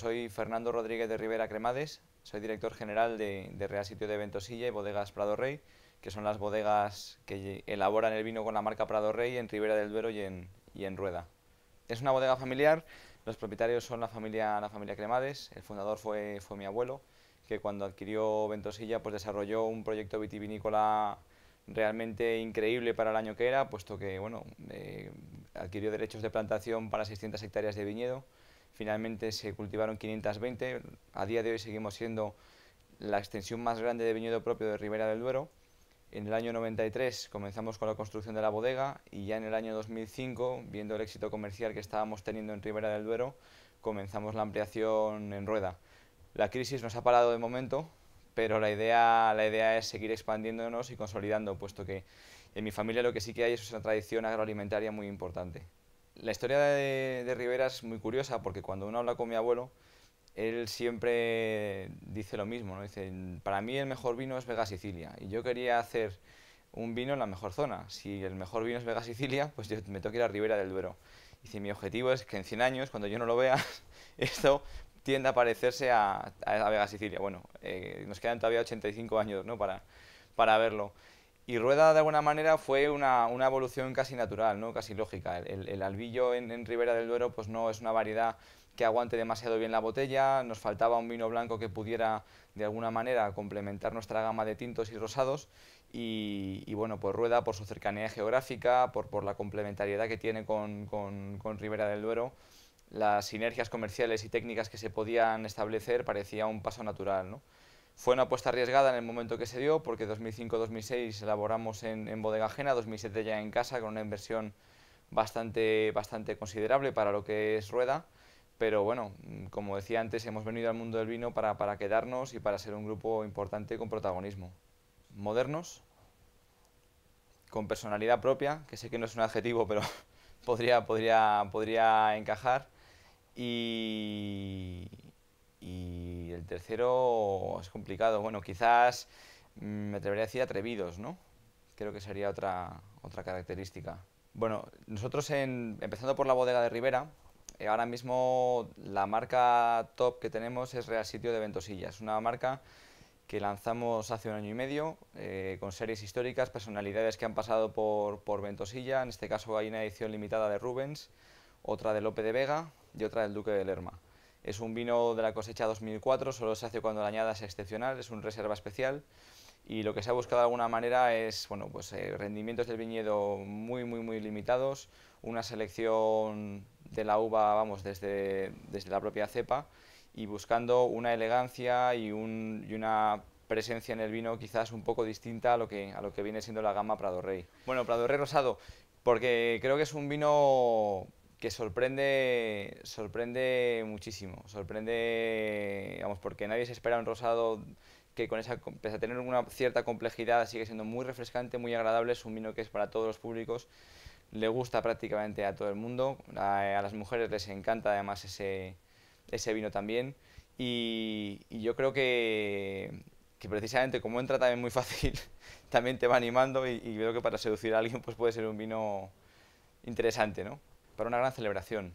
Soy Fernando Rodríguez de Rivera Cremades, soy director general de, Real Sitio de Ventosilla y Bodegas Prado Rey, que son las bodegas que elaboran el vino con la marca Prado Rey en Ribera del Duero y en, Rueda. Es una bodega familiar, los propietarios son la familia, la familia Cremades, el fundador fue, fue mi abuelo, que cuando adquirió Ventosilla pues desarrolló un proyecto vitivinícola realmente increíble para el año que era, puesto que bueno, eh, adquirió derechos de plantación para 600 hectáreas de viñedo, finalmente se cultivaron 520, a día de hoy seguimos siendo la extensión más grande de viñedo propio de Ribera del Duero. En el año 93 comenzamos con la construcción de la bodega y ya en el año 2005, viendo el éxito comercial que estábamos teniendo en Ribera del Duero, comenzamos la ampliación en Rueda. La crisis nos ha parado de momento, pero la idea, la idea es seguir expandiéndonos y consolidando, puesto que en mi familia lo que sí que hay es una tradición agroalimentaria muy importante. La historia de, Rivera es muy curiosa porque cuando uno habla con mi abuelo, él siempre dice lo mismo, ¿no? Dice, para mí el mejor vino es Vega Sicilia y yo quería hacer un vino en la mejor zona. Si el mejor vino es Vega Sicilia, pues yo me tengo que ir a Ribera del Duero. Dice, mi objetivo es que en 100 años, cuando yo no lo vea, esto tienda a parecerse a, a Vega Sicilia. Bueno, eh, nos quedan todavía 85 años ¿no? para, para verlo. Y Rueda, de alguna manera, fue una, una evolución casi natural, ¿no? casi lógica. El, albillo en, en, Ribera del Duero pues no es una variedad que aguante demasiado bien la botella, nos faltaba un vino blanco que pudiera, de alguna manera, complementar nuestra gama de tintos y rosados, y, y bueno, pues Rueda, por su cercanía geográfica, por, por la complementariedad que tiene con, con, con Ribera del Duero, las sinergias comerciales y técnicas que se podían establecer parecía un paso natural. ¿no? Fue una apuesta arriesgada en el momento que se dio, porque 2005-2006 elaboramos en, en, bodega ajena, 2007 ya en casa, con una inversión bastante, bastante considerable para lo que es Rueda, pero bueno, como decía antes, hemos venido al mundo del vino para, para quedarnos y para ser un grupo importante con protagonismo. Modernos, con personalidad propia, que sé que no es un adjetivo, pero podría, podría, podría encajar y, el tercero es complicado. Bueno, quizás mm, me atrevería a decir atrevidos, ¿no? Creo que sería otra, otra característica. Bueno, nosotros empezando por la bodega de Rivera, eh, ahora mismo la marca top que tenemos es Real Sitio de Ventosilla. Es una marca que lanzamos hace un año y medio, eh, con series históricas, personalidades que han pasado por, por Ventosilla. En este caso hay una edición limitada de Rubens, otra de Lope de Vega, y otra del Duque de Lerma. Es un vino de la cosecha 2004, solo se hace cuando la añada es excepcional, es un reserva especial y lo que se ha buscado de alguna manera es bueno, pues, eh, rendimientos del viñedo muy, muy, muy limitados, una selección de la uva vamos, desde, desde la propia cepa y buscando una elegancia y, un, y una presencia en el vino quizás un poco distinta a lo que, a lo que viene siendo la gama Prado Rey. Bueno, Prado Rey Rosado, porque creo que es un vino que sorprende, sorprende muchísimo, sorprende, vamos, porque nadie se espera un rosado que con esa, pese a tener una cierta complejidad, sigue siendo muy refrescante, muy agradable, es un vino que es para todos los públicos, le gusta prácticamente a todo el mundo, a, las mujeres les encanta además ese, ese vino también, y, yo creo que, que, precisamente como entra también muy fácil, también te va animando y, y creo que para seducir a alguien pues puede ser un vino interesante, ¿no? Para una gran celebración.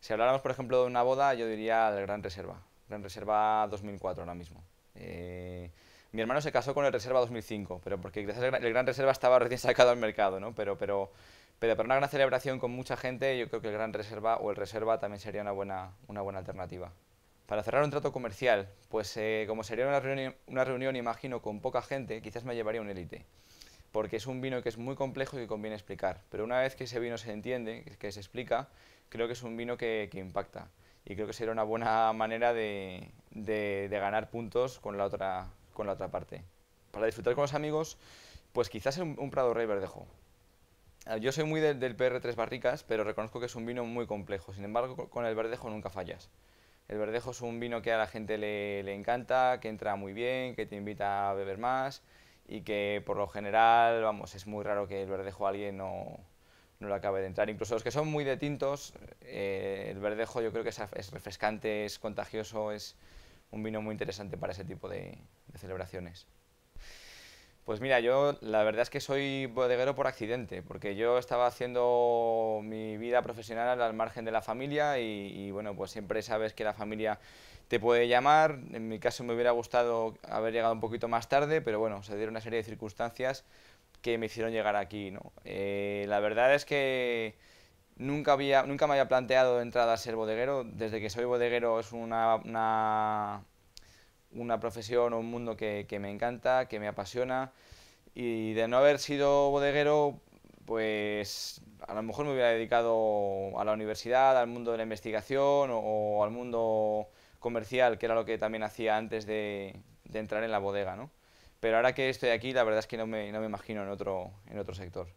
Si habláramos, por ejemplo, de una boda, yo diría el Gran Reserva. Gran Reserva 2004 ahora mismo. Eh, mi hermano se casó con el Reserva 2005, pero porque el Gran Reserva estaba recién sacado al mercado, ¿no? Pero, pero, pero para una gran celebración con mucha gente, yo creo que el Gran Reserva o el Reserva también sería una buena, una buena alternativa. Para cerrar un trato comercial, pues eh, como sería una reunión, una reunión, imagino, con poca gente, quizás me llevaría un élite porque es un vino que es muy complejo y que conviene explicar. Pero una vez que ese vino se entiende, que se explica, creo que es un vino que, impacta. Y creo que será una buena manera de, ganar puntos con la, otra, parte. Para disfrutar con los amigos, pues quizás un, un Prado Rey Verdejo. Ah, yo soy muy del PR3 Barricas, pero reconozco que es un vino muy complejo. Sin embargo, con el Verdejo nunca fallas. El Verdejo es un vino que a la gente le encanta, que entra muy bien, que te invita a beber más y que por lo general, vamos, es muy raro que el verdejo a alguien no, no le acabe de entrar. Incluso los que son muy de tintos, eh, el verdejo yo creo que es, refrescante, es contagioso, es un vino muy interesante para ese tipo de, celebraciones. Pues mira, yo la verdad es que soy bodeguero por accidente, porque yo estaba haciendo mi vida profesional al margen de la familia y, bueno, pues siempre sabes que la familia te puede llamar. En mi caso me hubiera gustado haber llegado un poquito más tarde, pero bueno, se dieron una serie de circunstancias que me hicieron llegar aquí, ¿no? Eh, la verdad es que nunca, había, nunca me había planteado de entrada ser bodeguero. Desde que soy bodeguero es una, una, una profesión o un mundo que, que me encanta, que me apasiona. Y de no haber sido bodeguero, pues a lo mejor me hubiera dedicado a la universidad, al mundo de la investigación o, al mundo comercial, que era lo que también hacía antes de, de entrar en la bodega, ¿no? Pero ahora que estoy aquí, la verdad es que no me, no me imagino en otro, en otro sector.